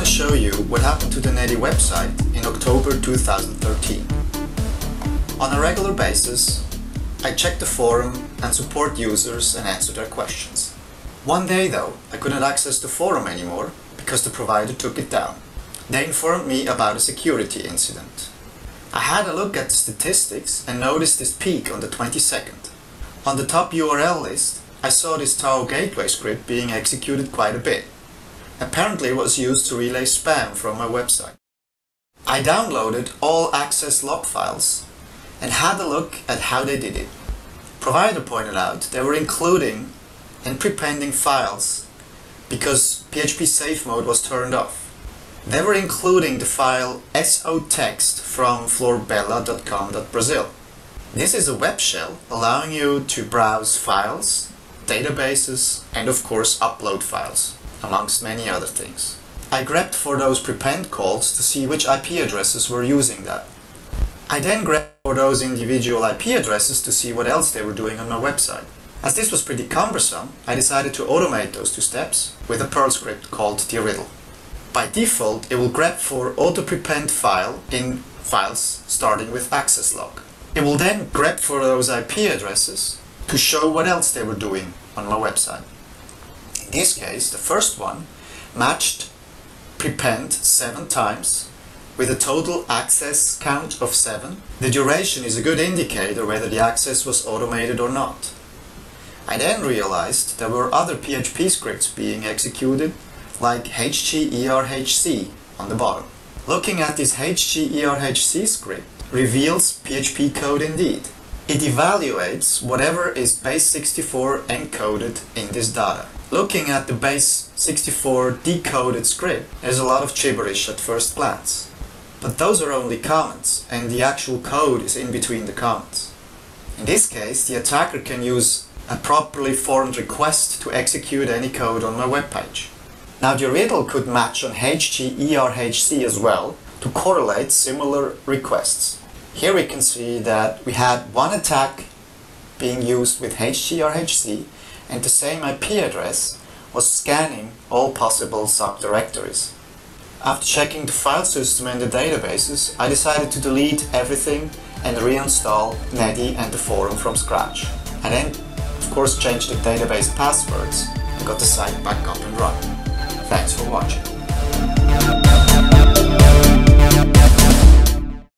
gonna show you what happened to the NeDi website in October 2013. On a regular basis, I check the forum and support users and answer their questions. One day though, I couldn't access the forum anymore because the provider took it down. They informed me about a security incident. I had a look at the statistics and noticed this peak on the 22nd. On the top URL list, I saw this Taho gateway script being executed quite a bit. Apparently was used to relay spam from my website. I downloaded all access log files and had a look at how they did it. Provider pointed out they were including and prepending files because PHP safe mode was turned off. They were including the file sotext from florbella.com.brazil. This is a web shell allowing you to browse files, databases and of course upload files, amongst many other things. I grepped for those prepend calls to see which IP addresses were using that. I then grepped for those individual IP addresses to see what else they were doing on my website. As this was pretty cumbersome, I decided to automate those two steps with a Perl script called DeRiddle. By default, it will grep for auto-prepend file in files starting with access log. It will then grep for those IP addresses to show what else they were doing on my website. In this case, the first one matched prepend seven times with a total access count of 7. The duration is a good indicator whether the access was automated or not. I then realized there were other PHP scripts being executed, like hgerhc on the bottom. Looking at this hgerhc script reveals PHP code indeed. It evaluates whatever is base64 encoded in this data. Looking at the base64 decoded script, there's a lot of gibberish at first glance. But those are only comments, and the actual code is in between the comments. In this case, the attacker can use a properly formed request to execute any code on my web page. Now DeRiddle could match on HGERHC as well to correlate similar requests. Here we can see that we had one attack being used with HGRHC and the same IP address was scanning all possible subdirectories. After checking the file system and the databases, I decided to delete everything and reinstall NeDi and the forum from scratch. And then of course changed the database passwords and got the site back up and running. Thanks for watching.